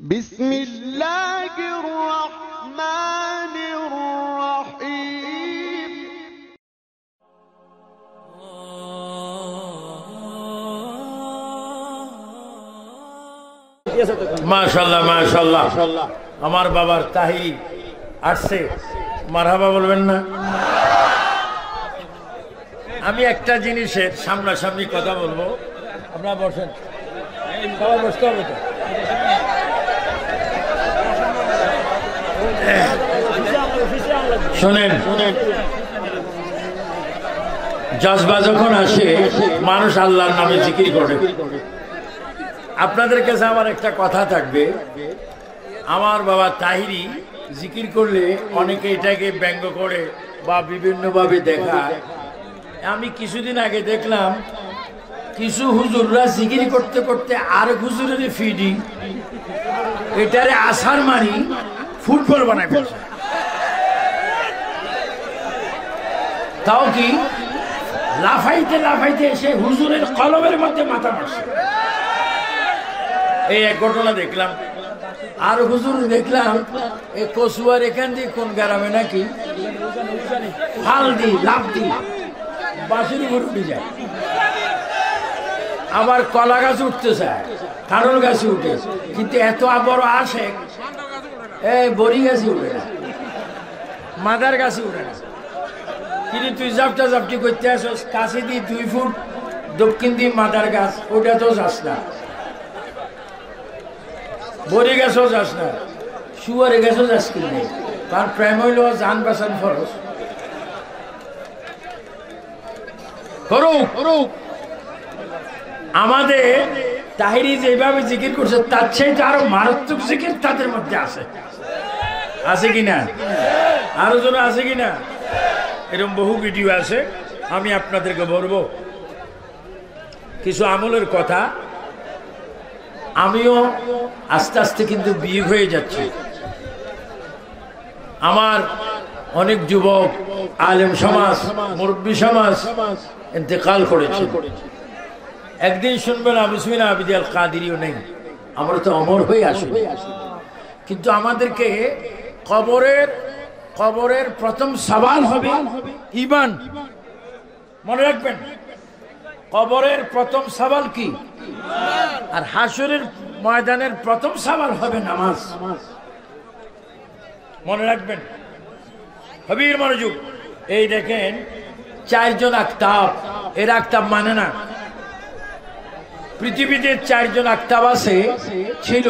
بسم الله الرحمن الرحيم মাশাল্লাহ মাশাল্লাহ আমার বাবার তাহি আসছে মারহাবা বলবেন না আমি একটা জিনিসের সামনাসামনি কথা বলবো আপনারা বসেন সবাই বসতে হবে তো শোনেন। জজবা যখন আসে, মানুষ আল্লাহর নামে জিকির করে। আপনাদের কাছে আমার একটা কথা থাকবে। আমার বাবা তাহিরি জিকির করলে অনেকে এটাকে ব্যঙ্গ করে বা বিভিন্নভাবে দেখায়। আমি কিছুদিন আগে দেখলাম, কিছু হুজুররা জিকির করতে করতে আর হুজুরের ফিডি এটারে আসার মারি ফুটবল বানায় ফেলছে। তাও কি? লাফাইতে লাফাইতে এসে হুজুরের কলমের মধ্যে মাথা মারছে। এই এক ঘটনা দেখলাম। আর হুজুর দেখলাম এই কসুয়ার এখান দিয়ে কোন গ্রামে নাকি? ফাল দি লাভ দি বাসুর উপর উঠে যায়। আবার কলা গাছ উঠতে চায় কারণ গাছে উঠে। কিন্তু এত বড় আসে বড়ি গাছে উঠে না মাদার উঠে না কিন্তু তুই জাপটা জাপটি করতে কাছে দুই ফুট, দক্ষিণ মাদার গাছ, ওটা তো যাস না। বড়ি গাছও যাস না, শুয়ারে গাছও যাস তার প্রেম হইল জান বাসান ফরস আমাদের তাহিরি যেভাবে জিকির করছে, তার চেয়ে আরও মারাত্মক জিকির তাদের মধ্যে আছে। আছে কিনা আরও জন আছে কিনা এরকম বহু ভিডিও আছে, আমি আপনাদেরকে বলব। কিছু আমলের কথা, আমিও আস্তে আস্তে কিন্তু বিয়ে হয়ে যাচ্ছি। আমার অনেক যুবক, আলেম সমাজ, মুরব্বী সমাজ ইন্তেকাল করেছে। একদিন শুনবেন আবিসমিন আবিদিয়াল কাদিরিও নেই। আমরা তো অমর হয়ে আসি। কিন্তু আমাদেরকে কবরের কবরের প্রথম সওয়াল হবে ইমান। মনে রাখবেন, কবরের প্রথম সওয়াল কি? আর হাসুরের ময়দানের প্রথম সওয়াল হবে নামাজ। মনে রাখবেন, হবির মনোযোগ। এই দেখেন, চারজন আক্তাব এর আক্তাব মানে না। পৃথিবীতে চারজন আক্তাব আছে, ছিল,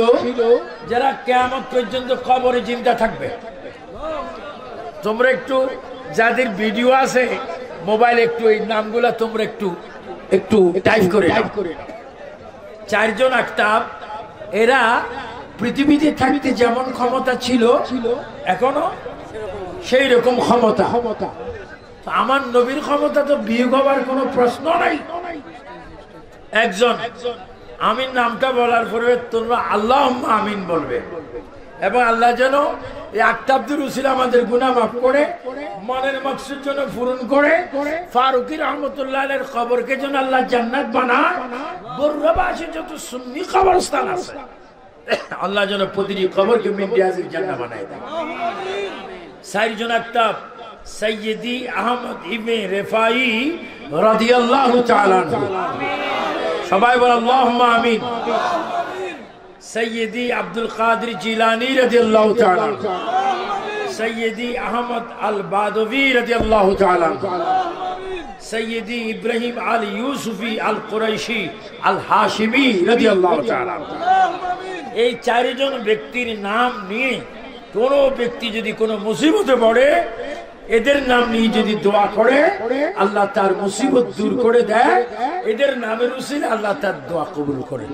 যারা কেমন পর্যন্ত কবরে চিন্তা থাকবে। তোমরা একটু যাদের ভিডিও আছে, মোবাইল একটু এই নামগুলা তোমরা একটু একটু টাইপ করে চারজন আক্তাব, এরা পৃথিবীতে থাকতে যেমন ক্ষমতা ছিল, এখনও সেই রকম ক্ষমতা আমার নবীর ক্ষমতা তো বিয়োগ হবার কোনো প্রশ্ন নাই। একজন আমিন নামটা বলার পরে তোমরা আল্লাহ আমিন বলবে। এবং আল্লাহ যেন এই আক্তাব্দুর উসিল আমাদের গুণা মাফ করে, মনের মকসুদ যেন পূরণ করে, ফারুকি রহমতুল্লাহ কবরকে যেন আল্লাহ জান্নাত বানায়। বর্রবাসী যত সুন্নি কবরস্থান আছে, আল্লাহ যেন প্রতিটি কবরকে মিন্ডিয়াজের জান্না বানায় দেয়। চারজন আক্তাব সৈয়দি আহমদ ইবে রেফাই রাদিয়াল্লাহু তাআলা সবাই বল, আল্লাহুম্মা আমিন। সৈয়দি আব্দুল কাদের জিলানি রাদিয়াল্লাহু তাআলা সৈয়দি আহমদ আল বাদবি রাদিয়াল্লাহু তাআলা সৈয়দি ইব্রাহিম আল ইউসুফি আল কুরাইশি আল হাশিমি রাদিয়াল্লাহু তাআলা এই চারজন ব্যক্তির নাম নিয়ে কোন ব্যক্তি যদি কোনো মুসিবতে পড়ে এদের নাম নিয়ে যদি দোয়া করে, আল্লাহ তার মুসিবত দূর করে দেয়। এদের নামের উচিত আল্লাহ তার দোয়া কবুল করে।